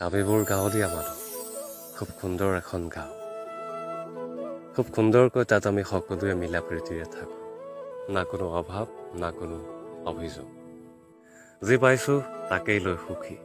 আমিবোৰ গাঁৱলীয়া মানুহ খুব সুন্দৰ এখন গাঁও। খুব সুন্দৰকৈ তাত আমি সকলোৱে মিলা প্ৰীতিৰে থাকোঁ। না কোনো অভাৱ না কোনো অভিযোগ। যি পাইছোঁ তাকেই লৈ সুখী।